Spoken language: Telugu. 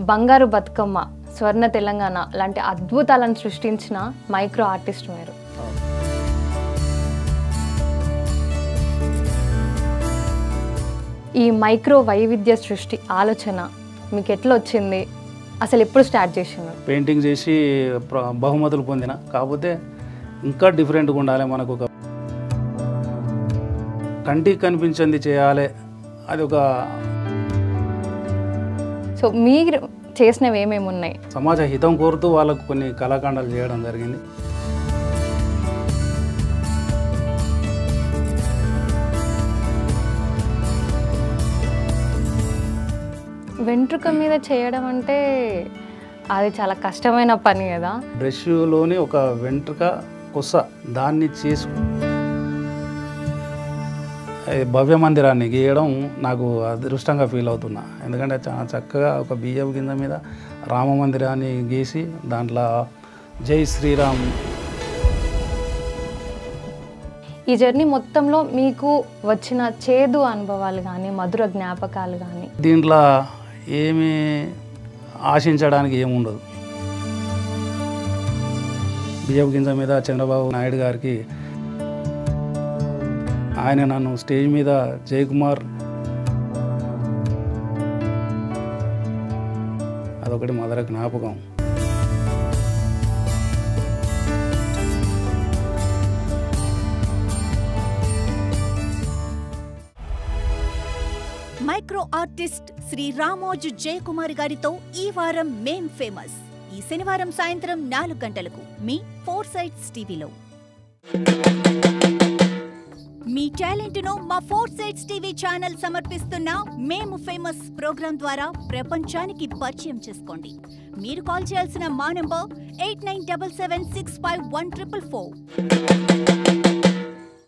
బంగారు బతుకమ్మ స్వర్ణ తెలంగాణ లాంటి అద్భుతాలను సృష్టించిన మైక్రో ఆర్టిస్ట్ మీరు. ఈ మైక్రో వైవిధ్య సృష్టి ఆలోచన మీకు ఎట్లా వచ్చింది అసలు ఎప్పుడు స్టార్ట్ చేసింది పెయింటింగ్ చేసి బహుమతులు పొందిన కాకపోతే ఇంకా డిఫరెంట్గా ఉండాలి మనకు ఒక కంటికి కనిపించింది చేయాలి అది ఒక సో మీరు చేసినవి ఏమేమి ఉన్నాయి? సమాజ హితం కోరుతూ వాళ్ళకు కొన్ని కళాఖండాలు చేయడం జరిగింది. వెంట్రుక మీద చేయడం అంటే అది చాలా కష్టమైన పని కదా? బ్రష్లోని ఒక వెంట్రుక కొస దాన్ని చేసు అది భవ్య మందిరాన్ని గీయడం నాకు అదృష్టంగా ఫీల్ అవుతున్నా. ఎందుకంటే చాలా చక్కగా ఒక బియ్యం కింద మీద రామ మందిరాన్ని గీసి దాంట్లో జై శ్రీరామ్. ఈ జర్నీ మొత్తంలో మీకు వచ్చిన చేదు అనుభవాలు కానీ మధుర జ్ఞాపకాలు కానీ? దీంట్లో ఏమీ ఆశించడానికి ఏముండదు బియ్యం గింజ మీద చంద్రబాబు నాయుడు గారికి ఆయన నన్ను స్టేజ్ మీద జయకుమార్. అదొకటి మధుర జ్ఞాపకం. మైక్రో ఆర్టిస్ట్ శ్రీ రామోజు జయకుమార్ గారితో ఈ వారం మేం ఫేమస్ ఈ శనివారం సాయంత్రం నాలుగు గంటలకు మీ ఫోర్ సైట్స్ టీవీలో టాలెంట్ను మా ఫోర్ సైట్స్ టీవీ ఛానల్ సమర్పిస్తున్న మేము ఫేమస్ ప్రోగ్రాం ద్వారా ప్రపంచానికి పరిచయం చేసుకోండి. మీరు కాల్ చేయాల్సిన మా number eight nine double seven six five one triple four.